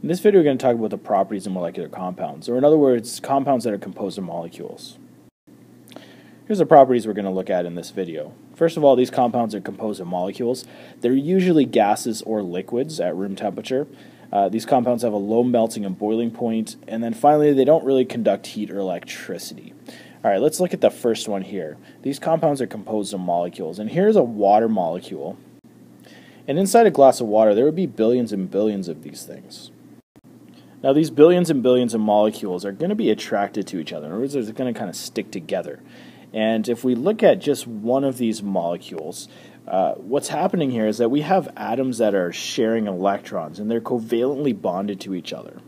In this video, we're going to talk about the properties of molecular compounds, or in other words, compounds that are composed of molecules. Here's the properties we're going to look at in this video. First of all, these compounds are composed of molecules. They're usually gases or liquids at room temperature. Uh, these compounds have a low melting and boiling point, and then finally, they don't really conduct heat or electricity. All right, let's look at the first one here. These compounds are composed of molecules, and here's a water molecule. And inside a glass of water, there would be billions and billions of these things. Now, these billions and billions of molecules are going to be attracted to each other. In other words, they're going to kind of stick together. And if we look at just one of these molecules, uh, what's happening here is that we have atoms that are sharing electrons and they're covalently bonded to each other.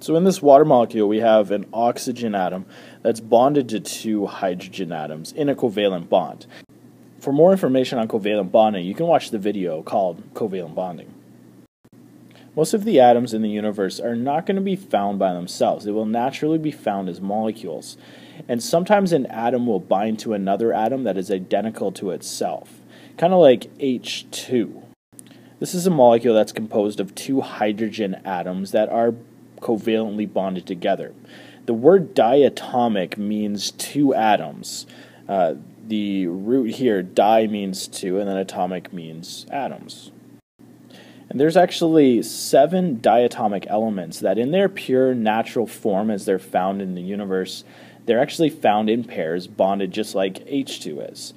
So in this water molecule, we have an oxygen atom that's bonded to two hydrogen atoms in a covalent bond. For more information on covalent bonding, you can watch the video called Covalent Bonding. Most of the atoms in the universe are not going to be found by themselves. They will naturally be found as molecules. And sometimes an atom will bind to another atom that is identical to itself, kind of like H2. This is a molecule that's composed of two hydrogen atoms that are covalently bonded together. The word diatomic means two atoms. Uh, the root here, di means two, and then atomic means atoms. And there's actually seven diatomic elements that, in their pure natural form as they're found in the universe, they're actually found in pairs, bonded just like H2 is.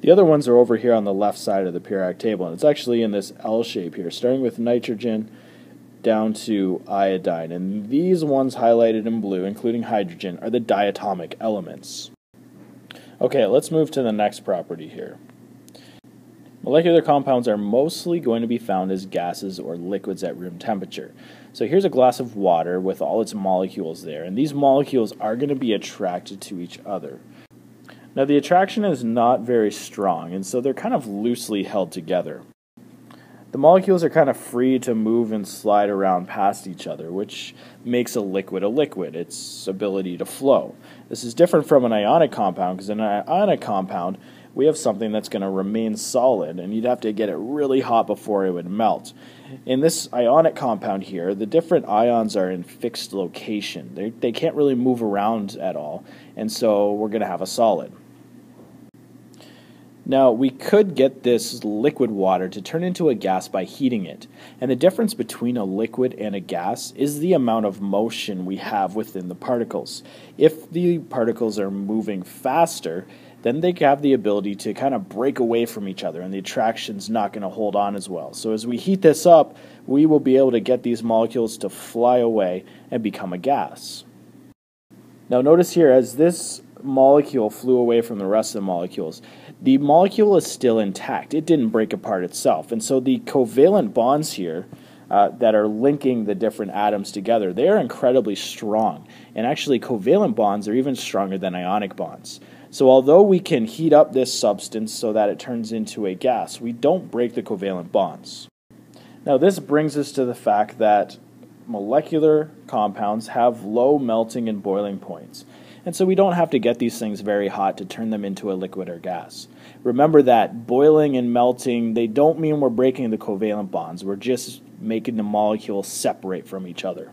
The other ones are over here on the left side of the periodic table, and it's actually in this L shape here, starting with nitrogen down to iodine. And these ones highlighted in blue, including hydrogen, are the diatomic elements. Okay, let's move to the next property here. Molecular compounds are mostly going to be found as gases or liquids at room temperature. So here's a glass of water with all its molecules there, and these molecules are going to be attracted to each other. Now the attraction is not very strong, and so they're kind of loosely held together. The molecules are kind of free to move and slide around past each other, which makes a liquid a liquid, its ability to flow. This is different from an ionic compound, because an ionic compound, we have something that's going to remain solid, and you'd have to get it really hot before it would melt. In this ionic compound here, the different ions are in fixed location. They, they can't really move around at all, and so we're going to have a solid. Now, we could get this liquid water to turn into a gas by heating it, and the difference between a liquid and a gas is the amount of motion we have within the particles. If the particles are moving faster, then they have the ability to kind of break away from each other, and the attraction's not going to hold on as well. So as we heat this up, we will be able to get these molecules to fly away and become a gas. Now notice here, as this molecule flew away from the rest of the molecules, the molecule is still intact. It didn't break apart itself. And so the covalent bonds here uh, that are linking the different atoms together, they are incredibly strong. And actually, covalent bonds are even stronger than ionic bonds. So although we can heat up this substance so that it turns into a gas, we don't break the covalent bonds. Now this brings us to the fact that molecular compounds have low melting and boiling points. And so we don't have to get these things very hot to turn them into a liquid or gas. Remember that boiling and melting, they don't mean we're breaking the covalent bonds. We're just making the molecules separate from each other.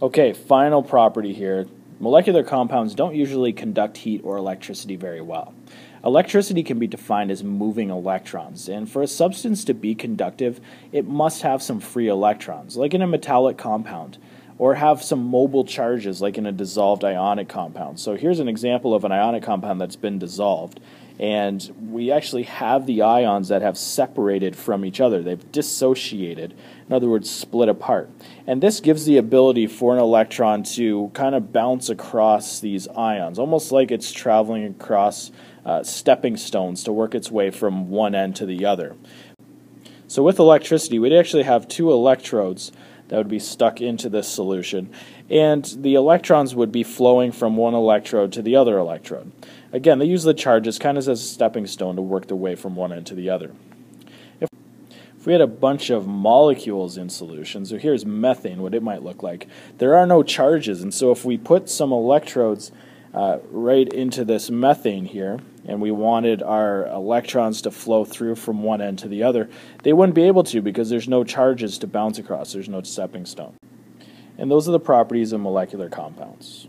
Okay, final property here Molecular compounds don't usually conduct heat or electricity very well. Electricity can be defined as moving electrons, and for a substance to be conductive, it must have some free electrons, like in a metallic compound, or have some mobile charges, like in a dissolved ionic compound. So here's an example of an ionic compound that's been dissolved, and we actually have the ions that have separated from each other. They've dissociated, in other words, split apart. And this gives the ability for an electron to kind of bounce across these ions, almost like it's traveling across uh, stepping stones to work its way from one end to the other. So with electricity, we'd actually have two electrodes that would be stuck into this solution, and the electrons would be flowing from one electrode to the other electrode. Again, they use the charges kind of as a stepping stone to work their way from one end to the other. If, if we had a bunch of molecules in solution, so here's methane, what it might look like, there are no charges, and so if we put some electrodes uh, right into this methane here, and we wanted our electrons to flow through from one end to the other, they wouldn't be able to because there's no charges to bounce across, there's no stepping stone. And those are the properties of molecular compounds.